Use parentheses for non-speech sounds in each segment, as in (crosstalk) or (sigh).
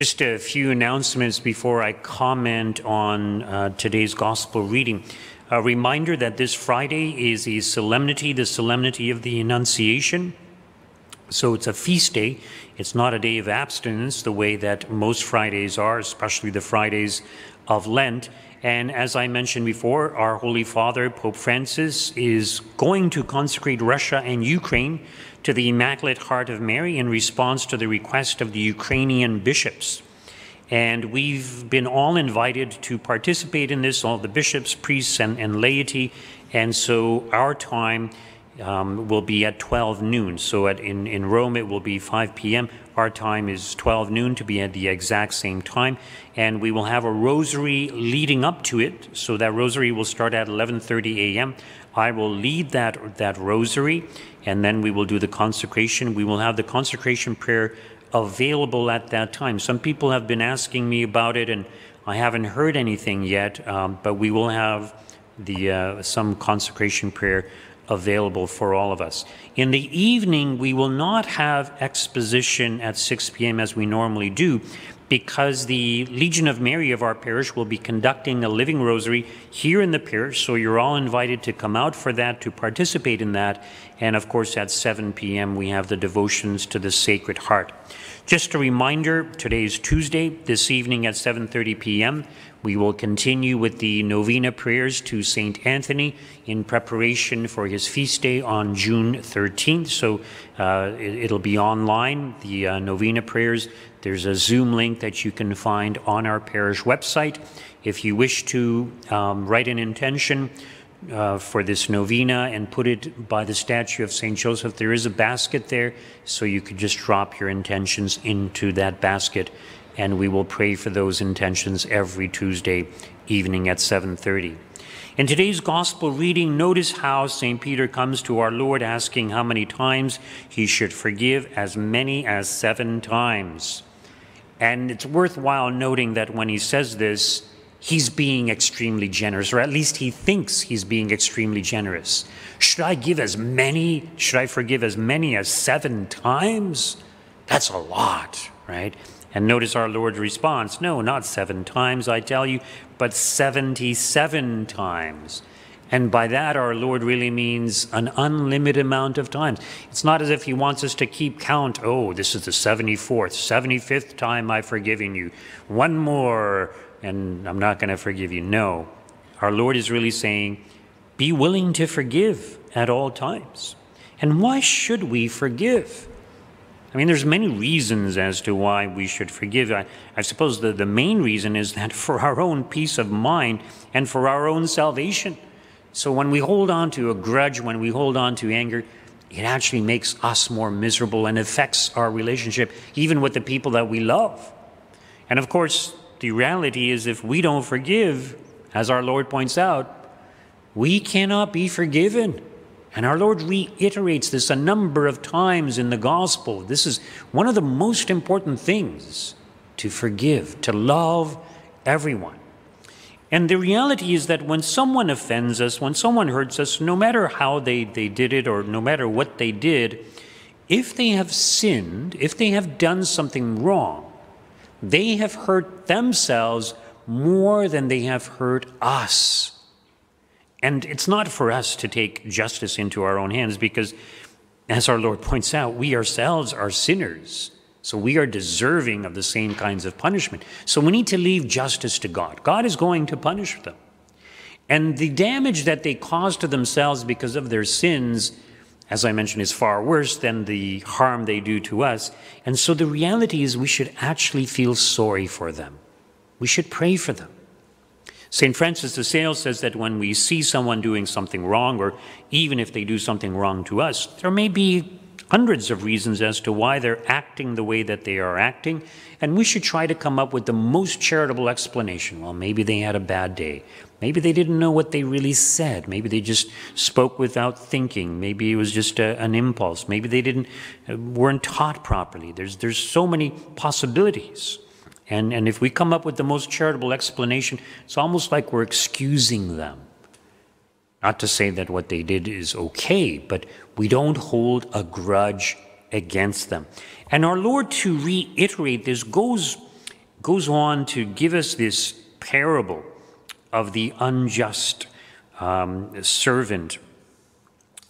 Just a few announcements before I comment on uh, today's gospel reading. A reminder that this Friday is a solemnity, the solemnity of the Annunciation. So it's a feast day. It's not a day of abstinence the way that most Fridays are, especially the Fridays of Lent. And as I mentioned before, our Holy Father, Pope Francis, is going to consecrate Russia and Ukraine to the Immaculate Heart of Mary in response to the request of the Ukrainian bishops. And we've been all invited to participate in this, all the bishops, priests, and, and laity. And so our time um, will be at 12 noon. So at, in, in Rome, it will be 5 p.m. Our time is 12 noon to be at the exact same time. And we will have a rosary leading up to it. So that rosary will start at 11.30 a.m. I will lead that, that rosary, and then we will do the consecration. We will have the consecration prayer available at that time. Some people have been asking me about it, and I haven't heard anything yet, um, but we will have the uh, some consecration prayer available for all of us. In the evening, we will not have exposition at 6 p.m. as we normally do because the Legion of Mary of our parish will be conducting a living rosary here in the parish. So you're all invited to come out for that, to participate in that. And of course, at 7 p.m., we have the devotions to the Sacred Heart. Just a reminder, today is Tuesday. This evening at 7.30 p.m., we will continue with the novena prayers to St. Anthony in preparation for his feast day on June 13th. So uh, it, will be online, the uh, novena prayers. There's a Zoom link that you can find on our parish website. If you wish to um, write an intention, uh, for this novena and put it by the statue of St. Joseph. There is a basket there, so you could just drop your intentions into that basket and we will pray for those intentions every Tuesday evening at 7:30. In today's gospel reading, notice how St. Peter comes to our Lord asking how many times he should forgive, as many as seven times. And it's worthwhile noting that when he says this, he's being extremely generous, or at least he thinks he's being extremely generous. Should I give as many, should I forgive as many as seven times? That's a lot, right? And notice our Lord's response no, not seven times, I tell you, but 77 times. And by that, our Lord really means an unlimited amount of times. It's not as if He wants us to keep count. Oh, this is the 74th, 75th time I've forgiven you. One more, and I'm not going to forgive you. No. Our Lord is really saying, be willing to forgive at all times. And why should we forgive? I mean, there's many reasons as to why we should forgive. I, I, suppose the, the main reason is that (laughs) for our own peace of mind and for our own salvation. So when we hold on to a grudge, when we hold on to anger, it actually makes us more miserable and affects our relationship, even with the people that we love. And of course, the reality is if we don't forgive, as our Lord points out, we cannot be forgiven. And our Lord reiterates this a number of times in the gospel. This is one of the most important things to forgive, to love everyone. And the reality is that when someone offends us, when someone hurts us, no matter how they, they did it or no matter what they did, if they have sinned, if they have done something wrong, they have hurt themselves more than they have hurt us. And it's not for us to take justice into our own hands because, as our Lord points out, we ourselves are sinners. So we are deserving of the same kinds of punishment. So we need to leave justice to God. God is going to punish them. And the damage that they cause to themselves because of their sins, as I mentioned, is far worse than the harm they do to us. And so the reality is we should actually feel sorry for them. We should pray for them. St. Francis de Sales says that when we see someone doing something wrong, or even if they do something wrong to us, there may be hundreds of reasons as to why they're acting the way that they are acting, and we should try to come up with the most charitable explanation. Well, maybe they had a bad day. Maybe they didn't know what they really said. Maybe they just spoke without thinking. Maybe it was just a, an impulse. Maybe they didn't uh, weren't taught properly. There's there's so many possibilities. And, and if we come up with the most charitable explanation, it's almost like we're excusing them. Not to say that what they did is okay, but we don't hold a grudge against them. And our Lord, to reiterate this, goes, goes on to give us this parable of the unjust um, servant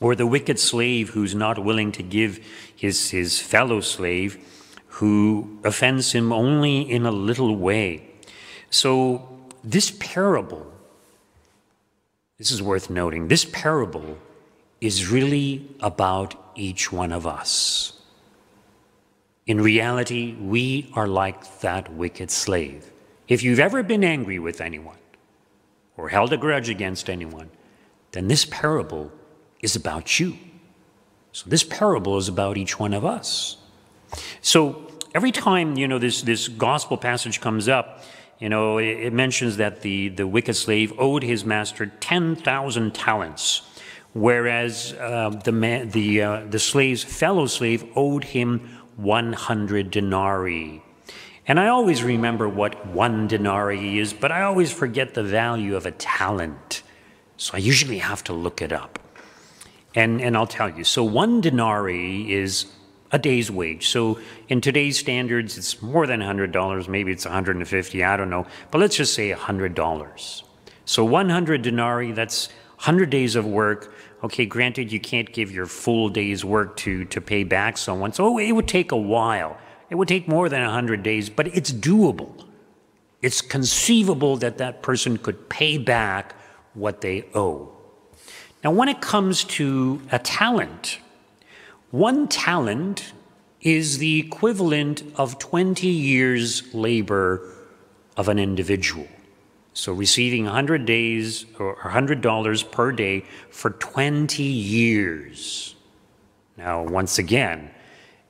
or the wicked slave who's not willing to give his, his fellow slave who offends him only in a little way. So, this parable, this is worth noting, this parable is really about each one of us. In reality, we are like that wicked slave. If you've ever been angry with anyone or held a grudge against anyone, then this parable is about you. So this parable is about each one of us. So every time, you know, this, this gospel passage comes up, you know, it, it mentions that the, the wicked slave owed his master 10,000 talents, whereas uh, the, man, the, uh, the slave's fellow slave owed him 100 denarii. And I always remember what one denarii is, but I always forget the value of a talent. So I usually have to look it up. And, and I'll tell you. So one denarii is a day's wage. So in today's standards, it's more than $100. Maybe it's 150, I don't know. But let's just say $100. So 100 denarii, that's 100 days of work. Okay, granted, you can't give your full day's work to, to pay back someone. So it would take a while. It would take more than 100 days, but it's doable. It's conceivable that that person could pay back what they owe. Now, when it comes to a talent, one talent is the equivalent of 20 years' labor of an individual. So receiving 100 days or $100 per day for 20 years. Now, once again,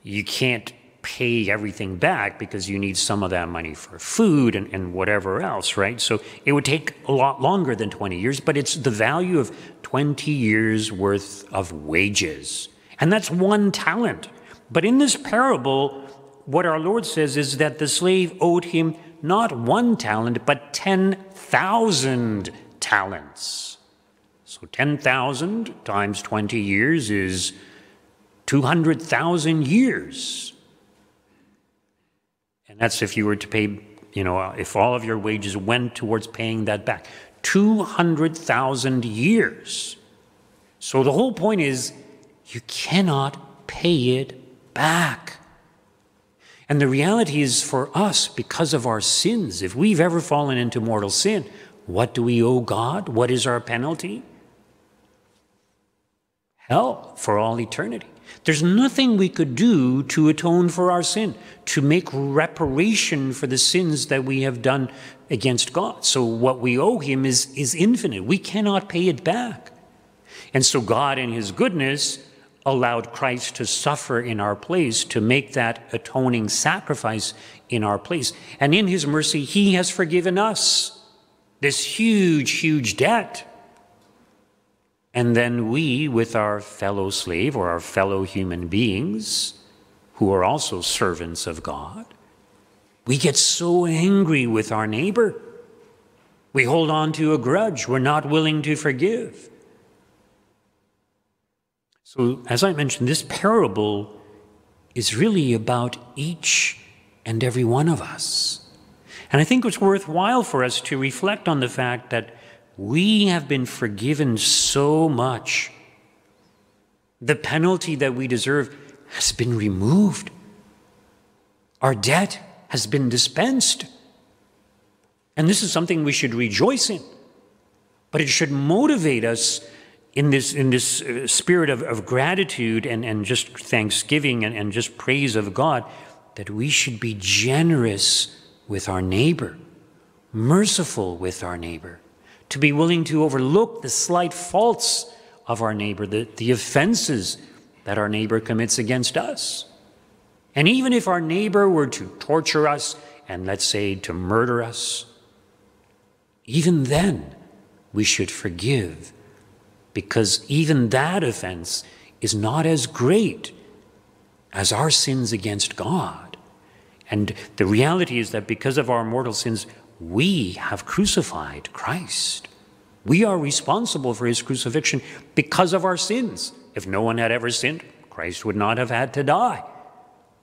you can't pay everything back because you need some of that money for food and, and whatever else, right? So it would take a lot longer than 20 years, but it's the value of 20 years worth of wages. And that's one talent. But in this parable, what our Lord says is that the slave owed him not one talent, but 10,000 talents. So 10,000 times 20 years is 200,000 years. And that's if you were to pay, you know, if all of your wages went towards paying that back. 200,000 years. So the whole point is you cannot pay it back. And the reality is for us, because of our sins, if we've ever fallen into mortal sin, what do we owe God? What is our penalty? Hell for all eternity. There's nothing we could do to atone for our sin, to make reparation for the sins that we have done against God. So what we owe him is, is infinite. We cannot pay it back. And so God, in his goodness, allowed Christ to suffer in our place, to make that atoning sacrifice in our place. And in his mercy, he has forgiven us this huge, huge debt. And then we, with our fellow slave or our fellow human beings, who are also servants of God, we get so angry with our neighbor. We hold on to a grudge. We're not willing to forgive. So, as I mentioned, this parable is really about each and every one of us. And I think it's worthwhile for us to reflect on the fact that we have been forgiven so much. The penalty that we deserve has been removed. Our debt has been dispensed. And this is something we should rejoice in. But it should motivate us in this, in this uh, spirit of, of gratitude and, and just thanksgiving and, and just praise of God that we should be generous with our neighbor, merciful with our neighbor, to be willing to overlook the slight faults of our neighbor, the, the offenses that our neighbor commits against us. And even if our neighbor were to torture us and, let's say, to murder us, even then we should forgive because even that offense is not as great as our sins against God. And the reality is that because of our mortal sins, we have crucified Christ. We are responsible for his crucifixion because of our sins. If no one had ever sinned, Christ would not have had to die.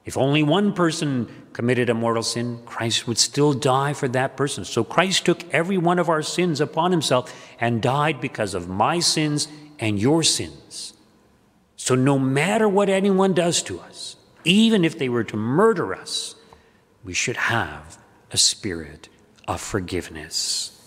If only one person committed a mortal sin, Christ would still die for that person. So Christ took every one of our sins upon himself and died because of my sins and your sins. So no matter what anyone does to us, even if they were to murder us, we should have a spirit of forgiveness.